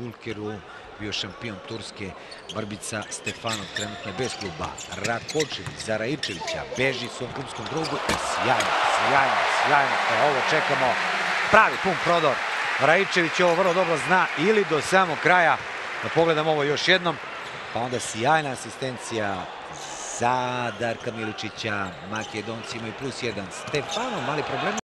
Bulkeru, bio šampion Turske, Barbica Stefanov, trenutno je bez kluba, Rakočević, Zaraičevića, beži s svom klubskom drugu, i sjajno, sjajno, sjajno, e, ovo čekamo, pravi pun prodor, Raičević ovo vrlo dobro zna, ili do samog kraja, da pogledamo ovo još jednom, pa onda sjajna asistencija za Darka Miličića, Makedonci imaju plus jedan, Stefanov, mali problem,